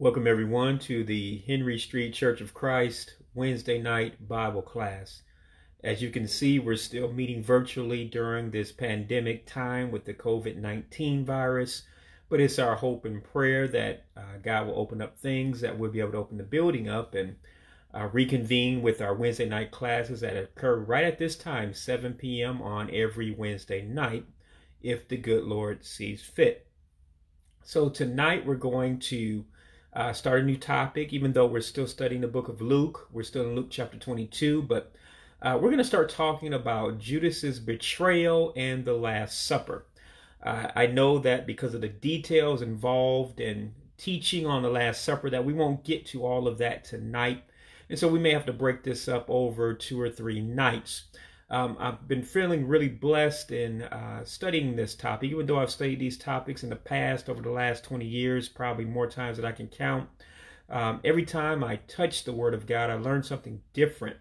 Welcome, everyone, to the Henry Street Church of Christ Wednesday night Bible class. As you can see, we're still meeting virtually during this pandemic time with the COVID 19 virus, but it's our hope and prayer that uh, God will open up things, that we'll be able to open the building up and uh, reconvene with our Wednesday night classes that occur right at this time, 7 p.m. on every Wednesday night, if the good Lord sees fit. So tonight we're going to uh, start a new topic, even though we're still studying the book of Luke. We're still in Luke chapter 22, but uh, we're going to start talking about Judas's betrayal and the Last Supper. Uh, I know that because of the details involved in teaching on the Last Supper, that we won't get to all of that tonight. And so we may have to break this up over two or three nights. Um, I've been feeling really blessed in uh, studying this topic, even though I've studied these topics in the past over the last 20 years, probably more times than I can count. Um, every time I touch the Word of God, I learn something different.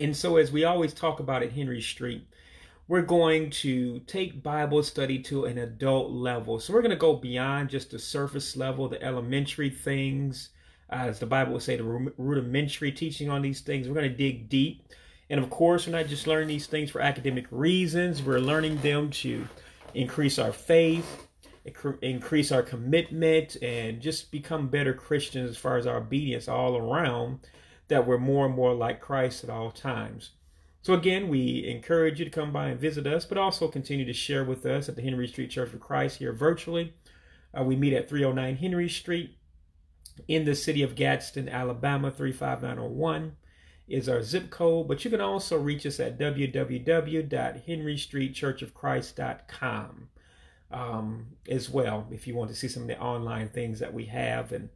And so, as we always talk about at Henry Street, we're going to take Bible study to an adult level. So, we're going to go beyond just the surface level, the elementary things, as the Bible would say, the rudimentary teaching on these things. We're going to dig deep and of course, we're not just learning these things for academic reasons, we're learning them to increase our faith, increase our commitment, and just become better Christians as far as our obedience all around, that we're more and more like Christ at all times. So, again, we encourage you to come by and visit us, but also continue to share with us at the Henry Street Church of Christ here virtually. Uh, we meet at 309 Henry Street in the city of Gadsden, Alabama, 35901 is our zip code, but you can also reach us at www.henrystreetchurchofchrist.com um, as well if you want to see some of the online things that we have and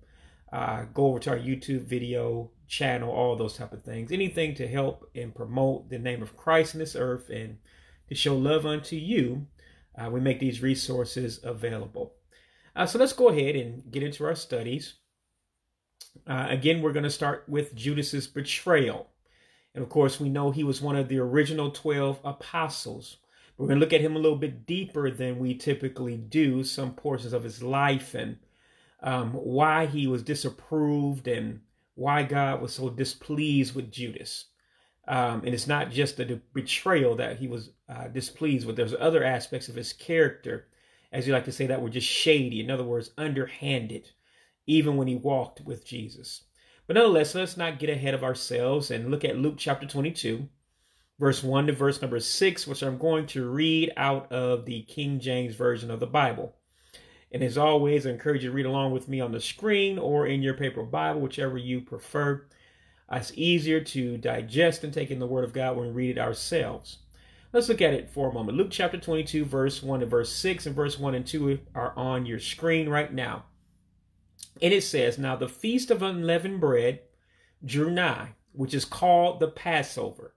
uh, go over to our YouTube video channel, all those type of things. Anything to help and promote the name of Christ in this earth and to show love unto you, uh, we make these resources available. Uh, so let's go ahead and get into our studies. Uh, again, we're going to start with Judas's betrayal. And of course, we know he was one of the original 12 apostles. We're going to look at him a little bit deeper than we typically do, some portions of his life and um, why he was disapproved and why God was so displeased with Judas. Um, and it's not just the betrayal that he was uh, displeased with. There's other aspects of his character, as you like to say, that were just shady. In other words, underhanded even when he walked with Jesus. But nonetheless, let's not get ahead of ourselves and look at Luke chapter 22, verse 1 to verse number 6, which I'm going to read out of the King James Version of the Bible. And as always, I encourage you to read along with me on the screen or in your paper Bible, whichever you prefer. Uh, it's easier to digest and take in the Word of God when we read it ourselves. Let's look at it for a moment. Luke chapter 22, verse 1 and verse 6 and verse 1 and 2 are on your screen right now. And it says, Now the feast of unleavened bread drew nigh, which is called the Passover.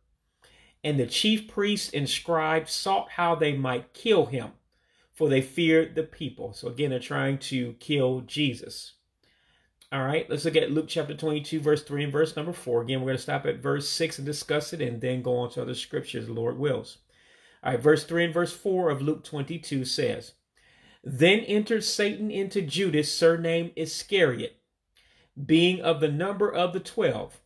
And the chief priests and scribes sought how they might kill him, for they feared the people. So again, they're trying to kill Jesus. All right, let's look at Luke chapter 22, verse 3 and verse number 4. Again, we're going to stop at verse 6 and discuss it and then go on to other scriptures, the Lord wills. All right, verse 3 and verse 4 of Luke 22 says, then entered Satan into Judas, surnamed Iscariot, being of the number of the twelve.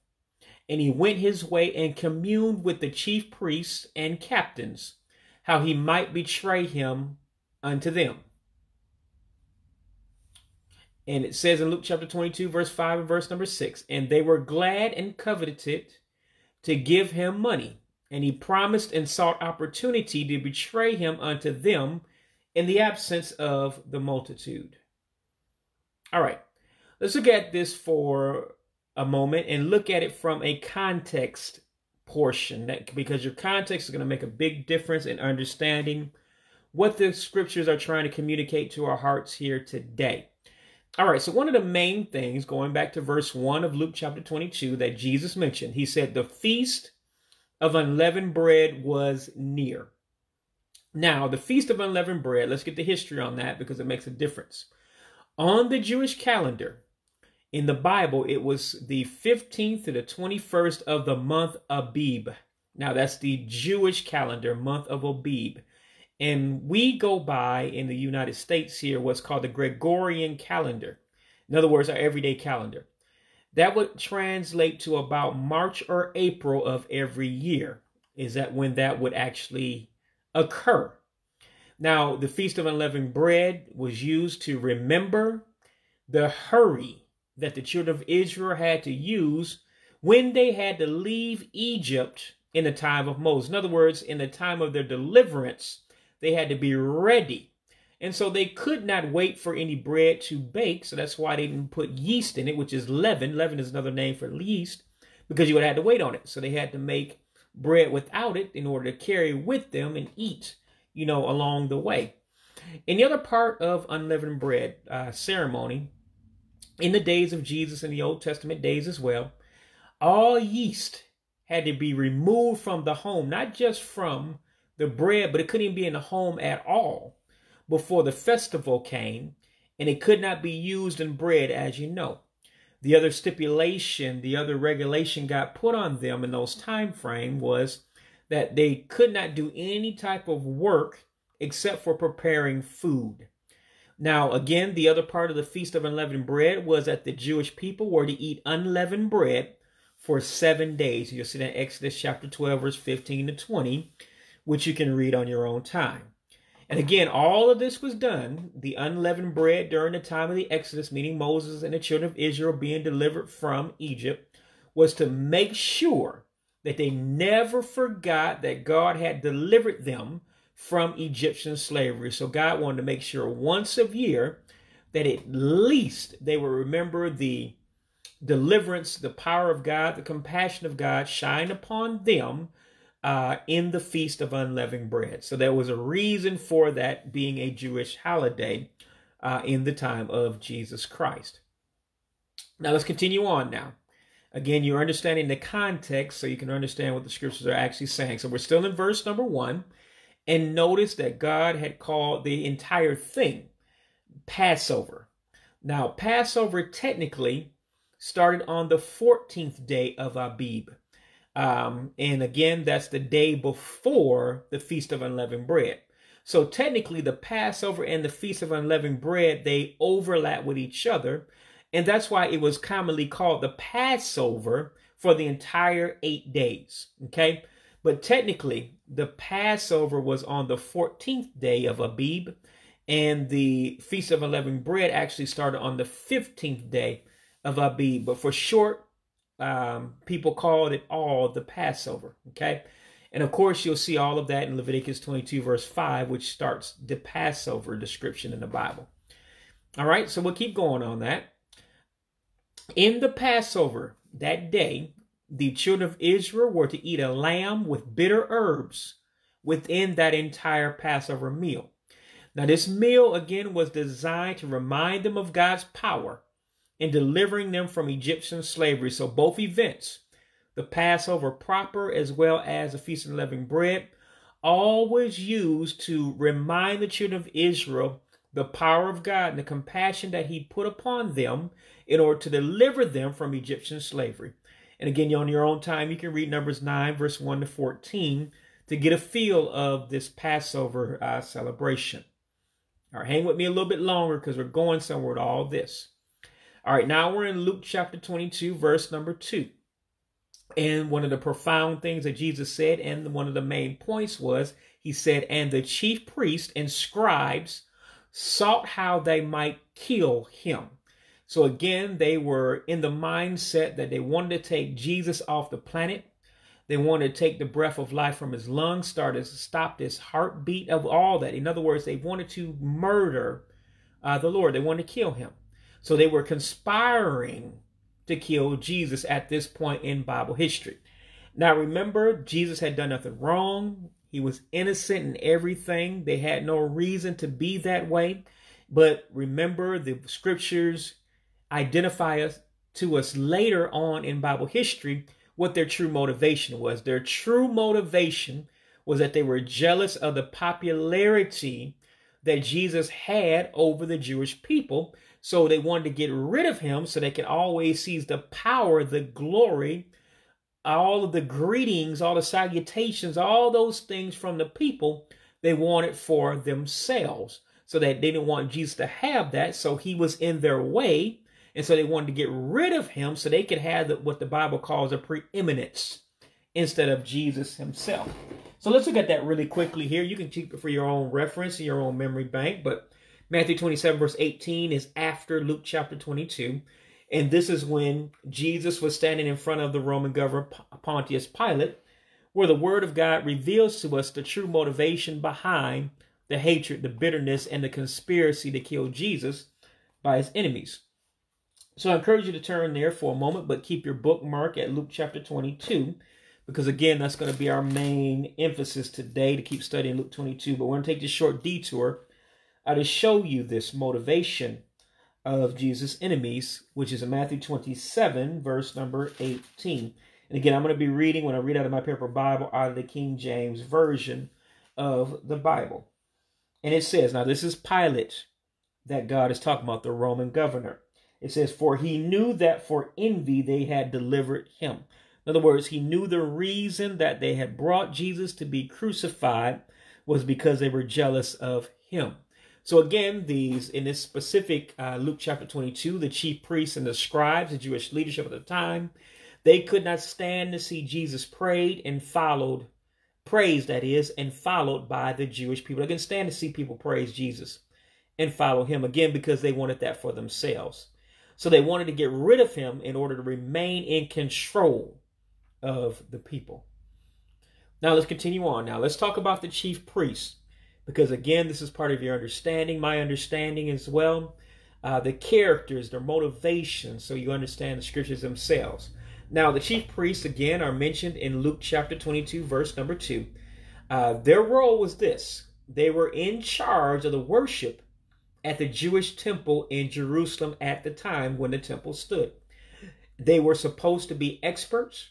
And he went his way and communed with the chief priests and captains, how he might betray him unto them. And it says in Luke chapter 22, verse 5 and verse number 6 And they were glad and coveted to give him money. And he promised and sought opportunity to betray him unto them in the absence of the multitude. All right, let's look at this for a moment and look at it from a context portion that because your context is going to make a big difference in understanding what the scriptures are trying to communicate to our hearts here today. All right, so one of the main things, going back to verse 1 of Luke chapter 22, that Jesus mentioned, he said, The feast of unleavened bread was near. Now, the Feast of Unleavened Bread, let's get the history on that because it makes a difference. On the Jewish calendar, in the Bible, it was the 15th to the 21st of the month Abib. Now, that's the Jewish calendar, month of Abib. And we go by in the United States here what's called the Gregorian calendar. In other words, our everyday calendar. That would translate to about March or April of every year, is that when that would actually occur. Now, the Feast of Unleavened Bread was used to remember the hurry that the children of Israel had to use when they had to leave Egypt in the time of Moses. In other words, in the time of their deliverance, they had to be ready. And so they could not wait for any bread to bake. So that's why they didn't put yeast in it, which is leaven. Leaven is another name for yeast because you would have to wait on it. So they had to make bread without it in order to carry with them and eat, you know, along the way. In the other part of unleavened bread uh, ceremony, in the days of Jesus in the Old Testament days as well, all yeast had to be removed from the home, not just from the bread, but it couldn't even be in the home at all before the festival came, and it could not be used in bread, as you know. The other stipulation, the other regulation got put on them in those time frame was that they could not do any type of work except for preparing food. Now, again, the other part of the Feast of Unleavened Bread was that the Jewish people were to eat unleavened bread for seven days. You'll see that in Exodus chapter 12, verse 15 to 20, which you can read on your own time. And again, all of this was done, the unleavened bread during the time of the Exodus, meaning Moses and the children of Israel being delivered from Egypt, was to make sure that they never forgot that God had delivered them from Egyptian slavery. So God wanted to make sure once a year that at least they would remember the deliverance, the power of God, the compassion of God shine upon them uh, in the Feast of Unleavened Bread. So there was a reason for that being a Jewish holiday uh, in the time of Jesus Christ. Now let's continue on now. Again, you're understanding the context so you can understand what the scriptures are actually saying. So we're still in verse number one. And notice that God had called the entire thing Passover. Now, Passover technically started on the 14th day of Abib. Um, and again, that's the day before the Feast of Unleavened Bread. So technically, the Passover and the Feast of Unleavened Bread, they overlap with each other. And that's why it was commonly called the Passover for the entire eight days. Okay. But technically, the Passover was on the 14th day of Abib, and the Feast of Unleavened Bread actually started on the 15th day of Abib. But for short, um, people called it all the Passover. Okay. And of course, you'll see all of that in Leviticus 22, verse 5, which starts the Passover description in the Bible. All right, so we'll keep going on that. In the Passover, that day, the children of Israel were to eat a lamb with bitter herbs within that entire Passover meal. Now, this meal again was designed to remind them of God's power in delivering them from Egyptian slavery. So, both events, the Passover proper as well as the Feast of Unleavened Bread, always used to remind the children of Israel the power of God and the compassion that He put upon them in order to deliver them from Egyptian slavery. And again, on your own time, you can read Numbers 9, verse 1 to 14 to get a feel of this Passover uh, celebration. All right, hang with me a little bit longer because we're going somewhere with all this. All right, now we're in Luke chapter 22, verse number 2. And one of the profound things that Jesus said, and one of the main points was, he said, And the chief priests and scribes sought how they might kill him. So again, they were in the mindset that they wanted to take Jesus off the planet. They wanted to take the breath of life from his lungs, start to stop this heartbeat of all that. In other words, they wanted to murder uh, the Lord. They wanted to kill him. So they were conspiring to kill Jesus at this point in Bible history. Now remember, Jesus had done nothing wrong. He was innocent in everything. They had no reason to be that way. But remember, the scriptures identify us to us later on in Bible history what their true motivation was. Their true motivation was that they were jealous of the popularity that Jesus had over the Jewish people. So they wanted to get rid of him so they could always seize the power, the glory, all of the greetings, all the salutations, all those things from the people they wanted for themselves. So that they didn't want Jesus to have that. So he was in their way And so they wanted to get rid of him so they could have what the Bible calls a preeminence instead of Jesus himself. So let's look at that really quickly here. You can keep it for your own reference in your own memory bank, but Matthew 27, verse 18 is after Luke chapter 22. And this is when Jesus was standing in front of the Roman governor Pontius Pilate, where the word of God reveals to us the true motivation behind the hatred, the bitterness, and the conspiracy to kill Jesus by his enemies. So I encourage you to turn there for a moment, but keep your bookmark at Luke chapter 22 because again, that's going to be our main emphasis today to keep studying Luke 22. But we're going to take this short detour uh, to show you this motivation of Jesus' enemies, which is in Matthew 27, verse number 18. And again, I'm going to be reading when I read out of my paper Bible out of the King James Version of the Bible. And it says, now this is Pilate that God is talking about, the Roman governor. It says, For he knew that for envy they had delivered him. In other words, he knew the reason that they had brought Jesus to be crucified was because they were jealous of him. So again, these in this specific uh, Luke chapter 22, the chief priests and the scribes, the Jewish leadership at the time, they could not stand to see Jesus prayed and followed, praised that is, and followed by the Jewish people. They couldn't stand to see people praise Jesus and follow him again because they wanted that for themselves. So they wanted to get rid of him in order to remain in control of the people. Now let's continue on. Now let's talk about the chief priests, because again, this is part of your understanding, my understanding as well. Uh, the characters, their motivations, so you understand the scriptures themselves. Now, the chief priests again are mentioned in Luke chapter 22, verse number 2. Uh, their role was this they were in charge of the worship at the Jewish temple in Jerusalem at the time when the temple stood. They were supposed to be experts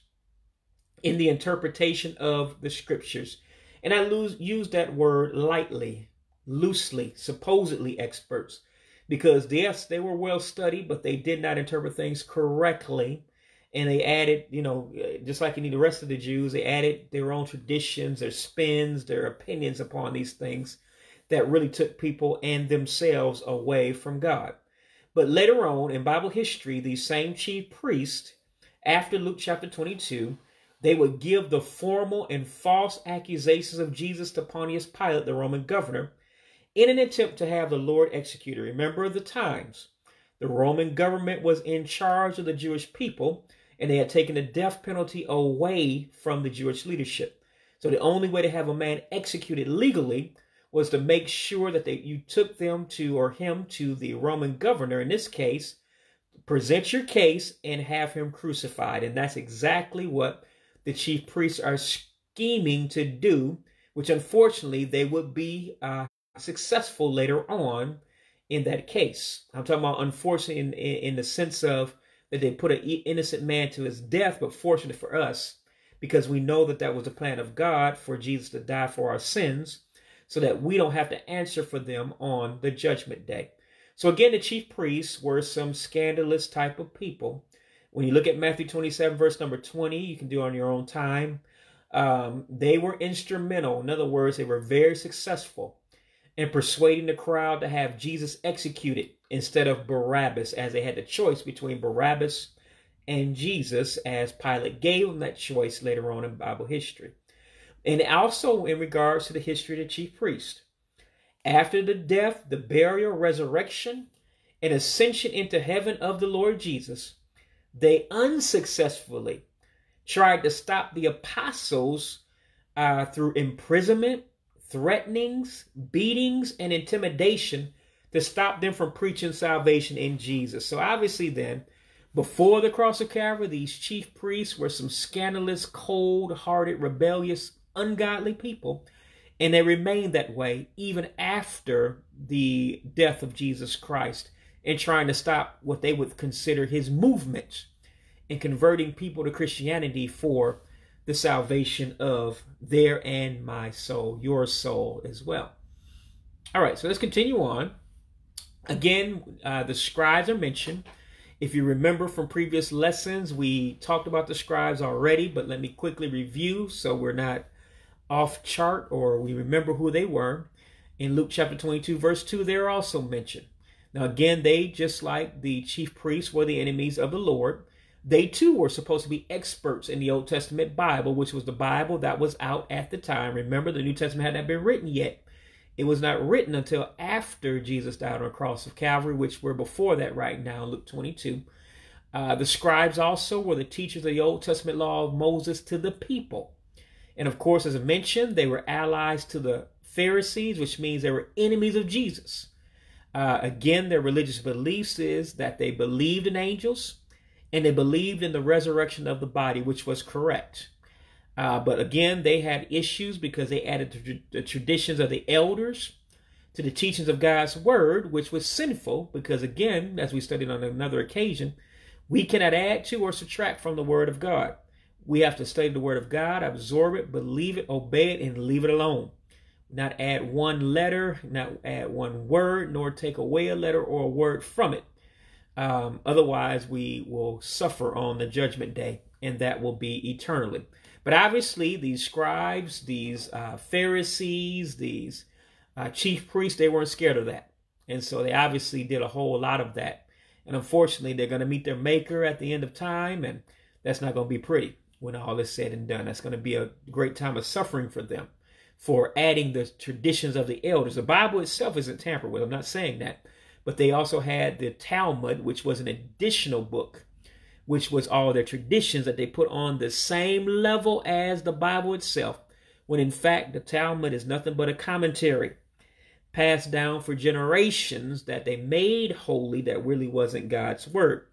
in the interpretation of the scriptures. And I lose, use that word lightly, loosely, supposedly experts, because yes, they were well studied, but they did not interpret things correctly. And they added, you know, just like any the rest of the Jews, they added their own traditions, their spins, their opinions upon these things that really took people and themselves away from God. But later on in Bible history, these same chief priests, after Luke chapter 22, they would give the formal and false accusations of Jesus to Pontius Pilate, the Roman governor, in an attempt to have the Lord executed. Remember the times. The Roman government was in charge of the Jewish people, and they had taken the death penalty away from the Jewish leadership. So the only way to have a man executed legally was to make sure that they, you took them to or him to the Roman governor, in this case, present your case and have him crucified. And that's exactly what the chief priests are scheming to do, which unfortunately they would be uh, successful later on in that case. I'm talking about unfortunately in, in, in the sense of that they put an innocent man to his death, but fortunate for us, because we know that that was the plan of God for Jesus to die for our sins, so that we don't have to answer for them on the judgment day. So again, the chief priests were some scandalous type of people when you look at Matthew 27, verse number 20, you can do on your own time. Um, they were instrumental. In other words, they were very successful in persuading the crowd to have Jesus executed instead of Barabbas, as they had the choice between Barabbas and Jesus, as Pilate gave them that choice later on in Bible history. And also in regards to the history of the chief priest. After the death, the burial, resurrection, and ascension into heaven of the Lord Jesus, they unsuccessfully tried to stop the apostles uh, through imprisonment, threatenings, beatings, and intimidation to stop them from preaching salvation in Jesus. So obviously, then, before the cross of Calvary, these chief priests were some scandalous, cold hearted, rebellious, ungodly people. And they remained that way even after the death of Jesus Christ in trying to stop what they would consider his movements in converting people to Christianity for the salvation of their and my soul, your soul as well. All right, so let's continue on. Again, uh, the scribes are mentioned. If you remember from previous lessons, we talked about the scribes already, but let me quickly review so we're not off chart or we remember who they were. In Luke chapter 22, verse 2, they're also mentioned. Now, again, they, just like the chief priests, were the enemies of the Lord. They too were supposed to be experts in the Old Testament Bible, which was the Bible that was out at the time. Remember, the New Testament had not been written yet. It was not written until after Jesus died on the cross of Calvary, which we're before that right now, Luke 22. Uh, the scribes also were the teachers of the Old Testament law of Moses to the people. And of course, as I mentioned, they were allies to the Pharisees, which means they were enemies of Jesus. Uh, again, their religious beliefs is that they believed in angels and they believed in the resurrection of the body, which was correct. Uh, but again, they had issues because they added the, the traditions of the elders to the teachings of God's word, which was sinful because, again, as we studied on another occasion, we cannot add to or subtract from the word of God. We have to study the word of God, absorb it, believe it, obey it, and leave it alone not add one letter, not add one word, nor take away a letter or a word from it. Um, otherwise, we will suffer on the judgment day, and that will be eternally. But obviously, these scribes, these uh, Pharisees, these uh, chief priests, they weren't scared of that. And so they obviously did a whole lot of that. And unfortunately, they're going to meet their maker at the end of time, and that's not going to be pretty when all is said and done. That's going to be a great time of suffering for them for adding the traditions of the elders. The Bible itself isn't tampered with. I'm not saying that. But they also had the Talmud, which was an additional book, which was all their traditions that they put on the same level as the Bible itself, when in fact the Talmud is nothing but a commentary passed down for generations that they made holy that really wasn't God's word.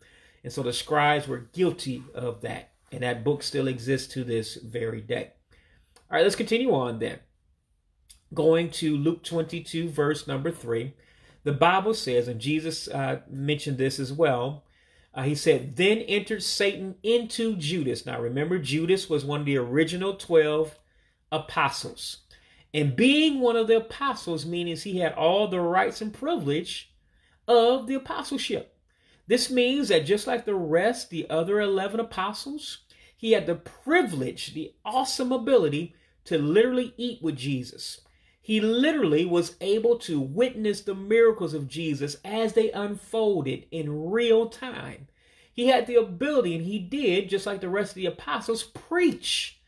And so the scribes were guilty of that. And that book still exists to this very day. All right, let's continue on then going to Luke 22, verse number 3, the Bible says, and Jesus uh, mentioned this as well, uh, he said, Then entered Satan into Judas. Now remember, Judas was one of the original 12 apostles. And being one of the apostles means he had all the rights and privilege of the apostleship. This means that just like the rest, the other 11 apostles, he had the privilege, the awesome ability to literally eat with Jesus. He literally was able to witness the miracles of Jesus as they unfolded in real time. He had the ability, and he did, just like the rest of the apostles, preach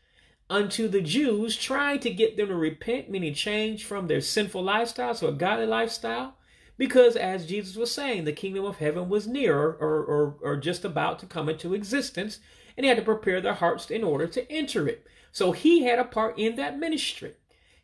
unto the Jews, trying to get them to repent, meaning change from their sinful lifestyle to a godly lifestyle. Because, as Jesus was saying, the kingdom of heaven was near or, or, or just about to come into existence, and he had to prepare their hearts in order to enter it. So he had a part in that ministry.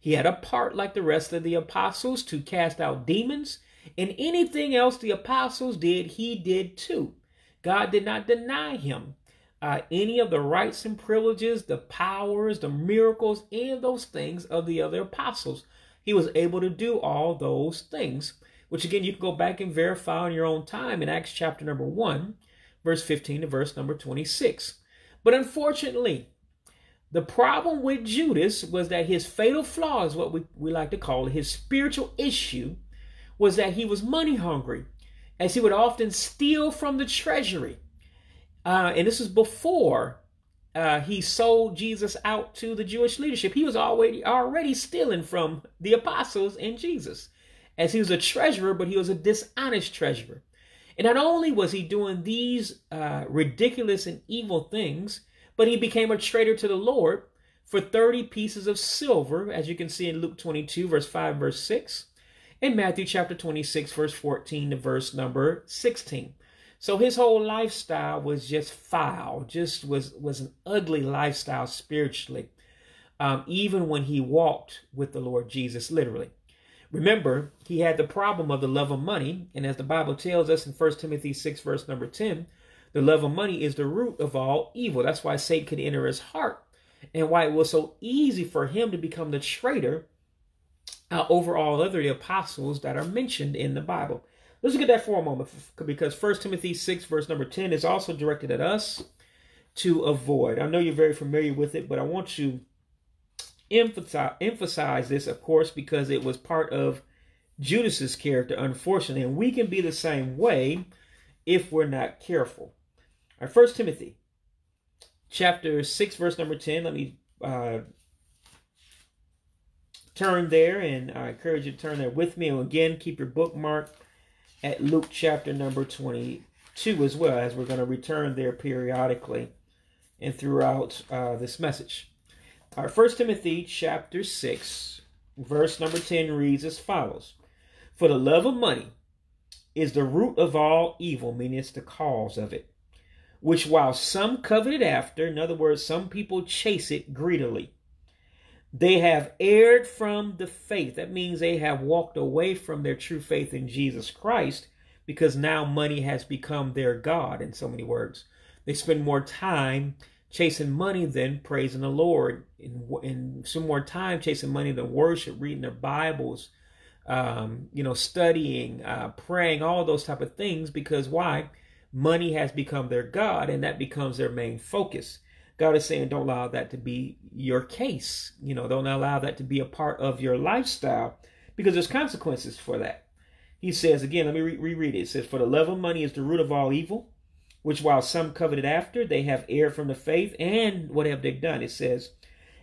He had a part like the rest of the apostles to cast out demons, and anything else the apostles did, he did too. God did not deny him uh, any of the rights and privileges, the powers, the miracles, any of those things of the other apostles. He was able to do all those things, which again, you can go back and verify on your own time in Acts chapter number 1, verse 15 to verse number 26. But unfortunately, the problem with Judas was that his fatal flaw is what we, we like to call it, his spiritual issue was that he was money hungry, as he would often steal from the treasury. Uh, and this is before uh, he sold Jesus out to the Jewish leadership. He was already already stealing from the apostles and Jesus, as he was a treasurer, but he was a dishonest treasurer. And not only was he doing these uh, ridiculous and evil things, but he became a traitor to the Lord for 30 pieces of silver, as you can see in Luke 22, verse 5, verse 6, and Matthew chapter 26, verse 14 to verse number 16. So his whole lifestyle was just foul, just was, was an ugly lifestyle spiritually, um, even when he walked with the Lord Jesus, literally. Remember, he had the problem of the love of money, and as the Bible tells us in 1 Timothy 6, verse number 10, the love of money is the root of all evil. That's why Satan could enter his heart and why it was so easy for him to become the traitor uh, over all other apostles that are mentioned in the Bible. Let's look at that for a moment because 1 Timothy 6, verse number 10 is also directed at us to avoid. I know you're very familiar with it, but I want to emphasize, emphasize this, of course, because it was part of Judas's character, unfortunately, and we can be the same way if we're not careful. All right, First Timothy, chapter six, verse number ten. Let me uh, turn there, and I encourage you to turn there with me. And again, keep your bookmark at Luke chapter number 22 as well, as we're going to return there periodically and throughout uh, this message. Our First Timothy chapter 6, verse number 10 reads as follows For the love of money is the root of all evil, meaning it's the cause of it, which while some coveted after, in other words, some people chase it greedily, they have erred from the faith. That means they have walked away from their true faith in Jesus Christ because now money has become their God, in so many words. They spend more time chasing money than praising the Lord, and, and some more time chasing money than worship, reading their Bibles, um, you know, studying, uh, praying, all those type of things. Because why? Money has become their God, and that becomes their main focus. God is saying, don't allow that to be your case. You know, don't allow that to be a part of your lifestyle because there's consequences for that. He says again, let me re- reread it. It says, For the love of money is the root of all evil, which while some coveted after, they have erred from the faith. And what have they done? It says,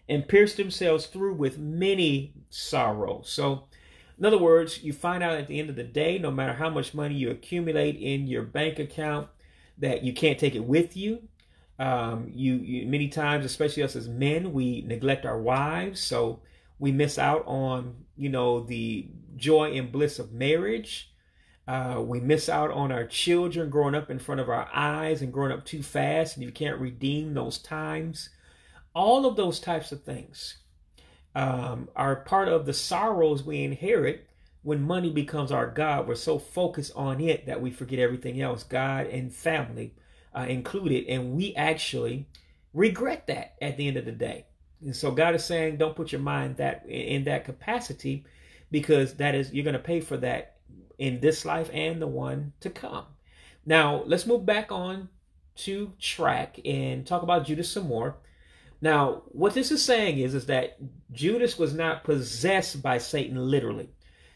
and pierced themselves through with many sorrows. So, in other words, you find out at the end of the day, no matter how much money you accumulate in your bank account, that you can't take it with you. Um, you, you many times, especially us as men, we neglect our wives, so we miss out on you know the joy and bliss of marriage. Uh, we miss out on our children growing up in front of our eyes and growing up too fast, and you can't redeem those times. All of those types of things um, are part of the sorrows we inherit when money becomes our God. We're so focused on it that we forget everything else, God and family uh, included, and we actually regret that at the end of the day. And so God is saying, don't put your mind that in that capacity, because that is you're going to pay for that in this life and the one to come. Now let's move back on to track and talk about Judas some more. Now, what this is saying is, is that Judas was not possessed by Satan literally.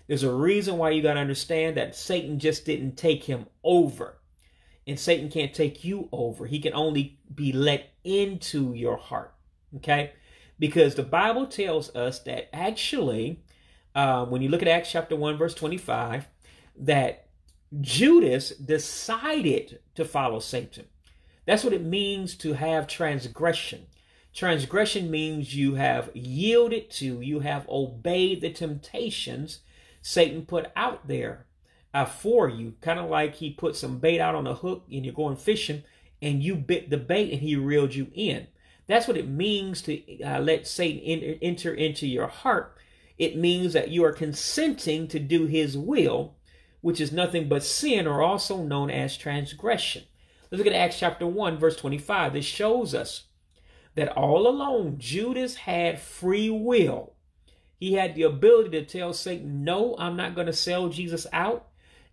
There's a reason why you got to understand that Satan just didn't take him over. And Satan can't take you over. He can only be let into your heart. Okay? Because the Bible tells us that actually, uh, when you look at Acts chapter 1, verse 25, that Judas decided to follow Satan. That's what it means to have transgression. Transgression means you have yielded to, you have obeyed the temptations Satan put out there uh, for you. Kind of like he put some bait out on a hook and you're going fishing and you bit the bait and he reeled you in. That's what it means to uh, let Satan enter into your heart. It means that you are consenting to do his will, which is nothing but sin, or also known as transgression. Let's look at Acts chapter 1, verse 25. This shows us that all along Judas had free will. He had the ability to tell Satan, No, I'm not going to sell Jesus out.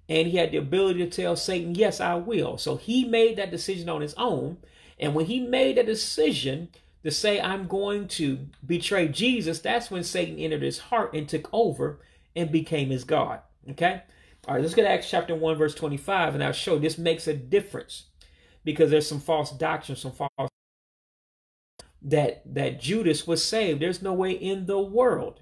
And he had the ability to tell Satan, Yes, I will. So he made that decision on his own. And when he made a decision to say, I'm going to betray Jesus, that's when Satan entered his heart and took over and became his God. Okay? All right, let's get to Acts chapter 1, verse 25, and I'll show this makes a difference because there's some false doctrine, some false that that Judas was saved. There's no way in the world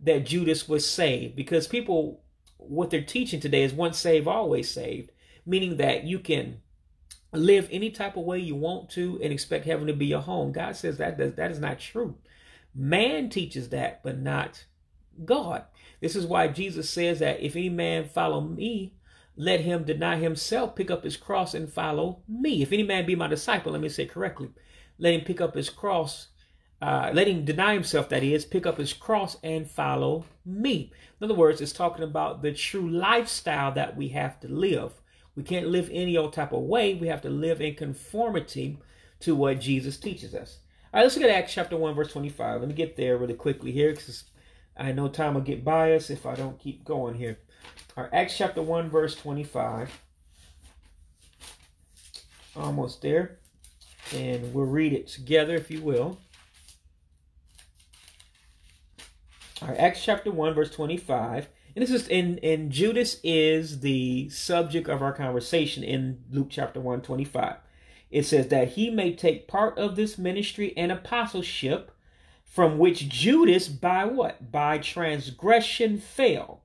that Judas was saved because people what they're teaching today is once saved always saved, meaning that you can live any type of way you want to and expect heaven to be your home. God says that that, that is not true. Man teaches that, but not God. This is why Jesus says that if any man follow me, let him deny himself, pick up his cross, and follow me. If any man be my disciple, let me say correctly let him pick up his cross. Uh, let him deny himself, that is, pick up his cross and follow me. In other words, it's talking about the true lifestyle that we have to live. We can't live any old type of way. We have to live in conformity to what Jesus teaches us. All right, let's look at Acts chapter 1, verse 25. Let me get there really quickly here because I know time will get us if I don't keep going here. All right, Acts chapter 1, verse 25. Almost there and we'll read it together if you will. All right, Acts chapter 1, verse 25. And this is in, in Judas is the subject of our conversation in Luke chapter 1, 25. It says that he may take part of this ministry and apostleship from which Judas by what? By transgression fell.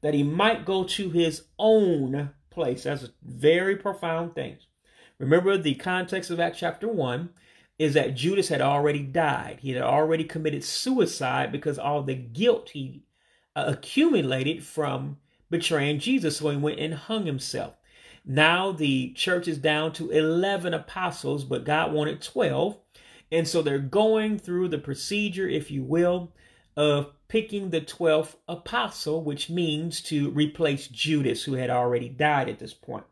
that he might go to his own place. That's a very profound thing. Remember the context of Acts chapter 1 is that Judas had already died. He had already committed suicide because all the guilt he uh, accumulated from betraying Jesus. So he went and hung himself. Now the church is down to 11 apostles, but God wanted 12. And so they're going through the procedure, if you will, of picking the 12th apostle, which means to replace Judas, who had already died at this point.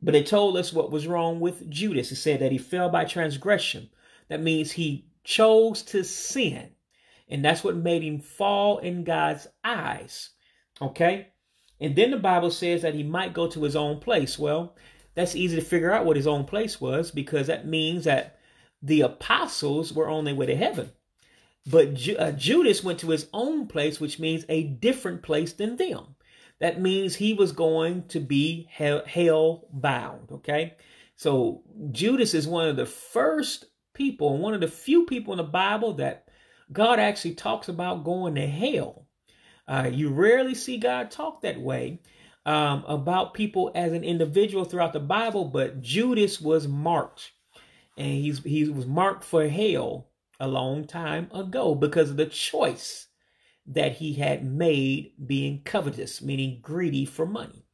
But it told us what was wrong with Judas. It said that he fell by transgression. That means he chose to sin. And that's what made him fall in God's eyes. Okay? And then the Bible says that he might go to his own place. Well, that's easy to figure out what his own place was because that means that the apostles were on their way to heaven. But Ju- uh, Judas went to his own place, which means a different place than them. That means he was going to be hell, bound. Okay. So Judas is one of the first people, one of the few people in the Bible that God actually talks about going to hell. Uh, you rarely see God talk that way um, about people as an individual throughout the Bible, but Judas was marked, and he's he was marked for hell a long time ago because of the choice that he had made being covetous, meaning greedy for money,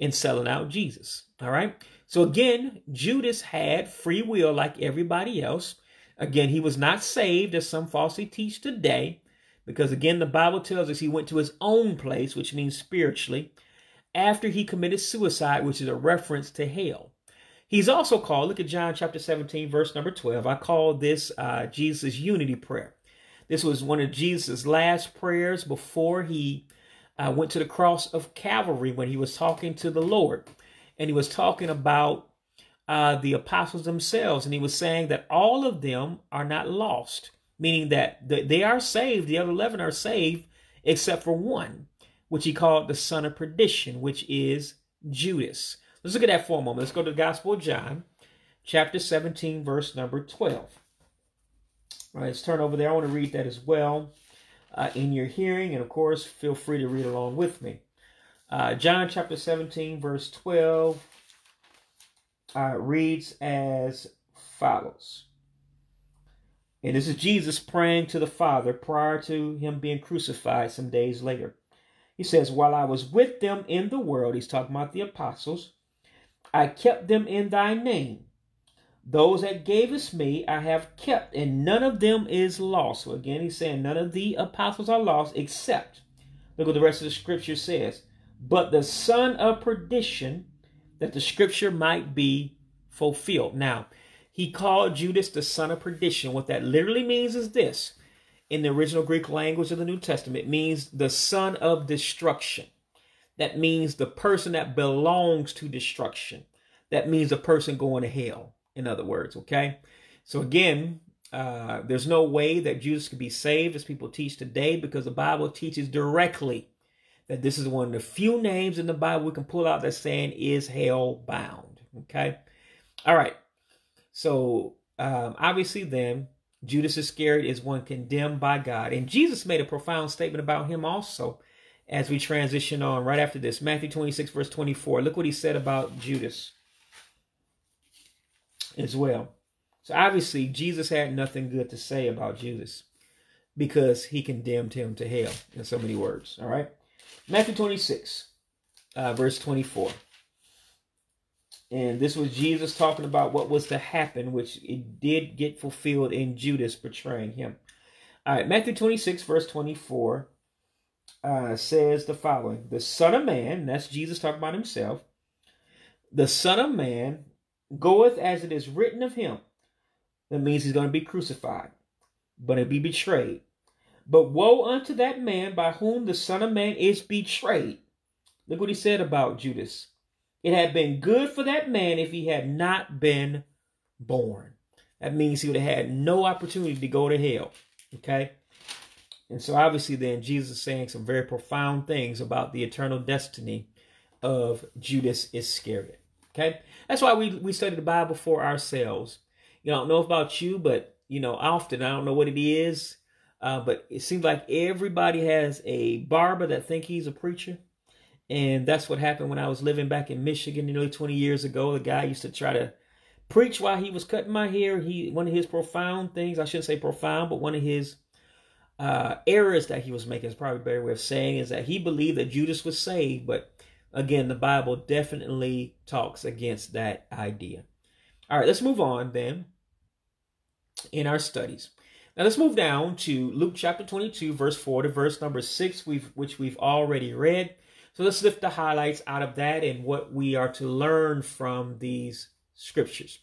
and selling out Jesus. All right. So again, Judas had free will like everybody else. Again, he was not saved as some falsely teach today, because again, the Bible tells us he went to his own place, which means spiritually, after he committed suicide, which is a reference to hell. He's also called, look at John chapter 17, verse number 12. I call this uh, Jesus' unity prayer. This was one of Jesus' last prayers before he uh, went to the cross of Calvary when he was talking to the Lord. And he was talking about uh, the apostles themselves. And he was saying that all of them are not lost, meaning that they are saved. The other 11 are saved, except for one, which he called the son of perdition, which is Judas. Let's look at that for a moment. Let's go to the Gospel of John, chapter 17, verse number 12. Let's turn over there. I want to read that as well uh, in your hearing. And of course, feel free to read along with me. Uh, John chapter 17, verse 12 uh, reads as follows. And this is Jesus praying to the Father prior to him being crucified some days later. He says, While I was with them in the world, he's talking about the apostles, I kept them in thy name. Those that gavest me I have kept, and none of them is lost. So again, he's saying none of the apostles are lost, except, look what the rest of the scripture says, but the son of perdition, that the scripture might be fulfilled. Now, he called Judas the son of perdition. What that literally means is this in the original Greek language of the New Testament, means the son of destruction. That means the person that belongs to destruction. That means the person going to hell, in other words, okay? So again, uh, there's no way that Judas could be saved as people teach today because the Bible teaches directly that this is one of the few names in the Bible we can pull out that saying is hell bound, okay? All right. So um, obviously then Judas Iscariot is one condemned by God. And Jesus made a profound statement about him also as we transition on right after this. Matthew 26, verse 24. Look what he said about Judas as well. So obviously, Jesus had nothing good to say about Judas because he condemned him to hell in so many words. All right. Matthew 26, uh, verse 24. And this was Jesus talking about what was to happen, which it did get fulfilled in Judas betraying him. All right, Matthew 26, verse 24 uh, says the following The Son of Man, that's Jesus talking about himself, the Son of Man goeth as it is written of him. That means he's going to be crucified, but he'll be betrayed. But woe unto that man by whom the Son of Man is betrayed. Look what he said about Judas. It had been good for that man if he had not been born. That means he would have had no opportunity to go to hell. Okay? And so obviously then Jesus is saying some very profound things about the eternal destiny of Judas Iscariot. Okay? That's why we, we study the Bible for ourselves. You know, I don't know about you, but you know, often I don't know what it is, uh, but it seems like everybody has a barber that think he's a preacher, And that's what happened when I was living back in Michigan nearly 20 years ago. The guy used to try to preach while he was cutting my hair. He one of his profound things, I shouldn't say profound, but one of his uh, errors that he was making is probably a better way of saying is that he believed that Judas was saved, but again, the Bible definitely talks against that idea. All right, let's move on then in our studies. Now let's move down to Luke chapter 22, verse 4 to verse number 6, we've, which we've already read. So let's lift the highlights out of that and what we are to learn from these scriptures.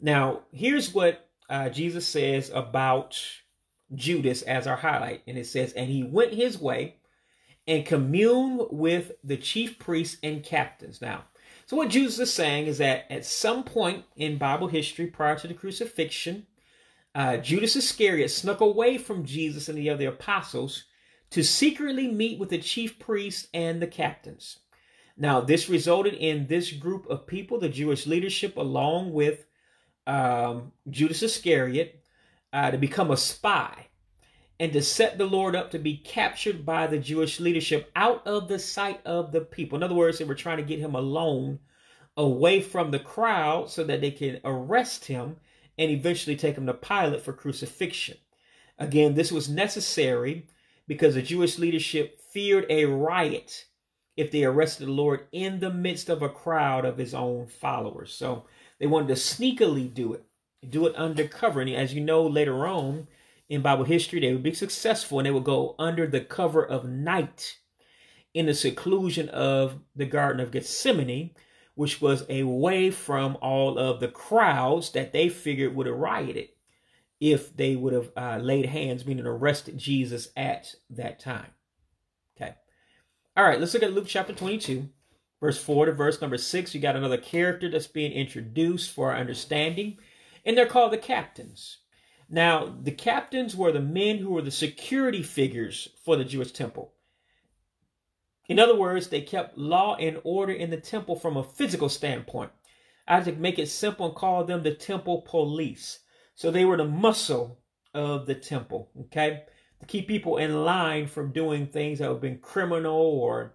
Now, here's what uh, Jesus says about Judas as our highlight. And it says, And he went his way and commune with the chief priests and captains. Now, so what Jesus is saying is that at some point in Bible history prior to the crucifixion, uh, Judas Iscariot snuck away from Jesus and the other apostles to secretly meet with the chief priests and the captains. Now, this resulted in this group of people, the Jewish leadership, along with um, Judas Iscariot, uh, to become a spy and to set the Lord up to be captured by the Jewish leadership out of the sight of the people. In other words, they were trying to get him alone, away from the crowd, so that they can arrest him and eventually take him to Pilate for crucifixion. Again, this was necessary because the Jewish leadership feared a riot if they arrested the Lord in the midst of a crowd of his own followers. So they wanted to sneakily do it, do it undercover. And as you know, later on in Bible history, they would be successful and they would go under the cover of night in the seclusion of the Garden of Gethsemane, which was away from all of the crowds that they figured would have rioted if they would have uh, laid hands, meaning arrested Jesus at that time. Okay. All right, let's look at Luke chapter 22, verse 4 to verse number 6. You got another character that's being introduced for our understanding, and they're called the captains. Now, the captains were the men who were the security figures for the Jewish temple. In other words, they kept law and order in the temple from a physical standpoint. I to make it simple and call them the temple police. So they were the muscle of the temple, okay? To keep people in line from doing things that have been criminal or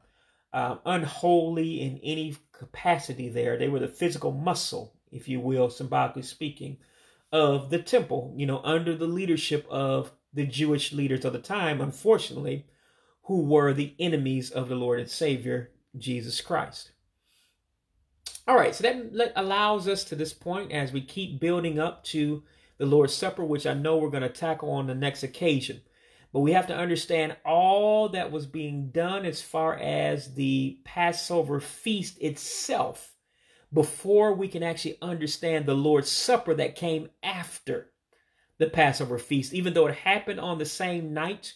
uh, unholy in any capacity there. They were the physical muscle, if you will, symbolically speaking, of the temple, you know, under the leadership of the Jewish leaders of the time, unfortunately, who were the enemies of the Lord and Savior, Jesus Christ. All right, so that allows us to this point as we keep building up to the Lord's Supper, which I know we're going to tackle on the next occasion. But we have to understand all that was being done as far as the Passover feast itself before we can actually understand the Lord's Supper that came after the Passover feast. Even though it happened on the same night,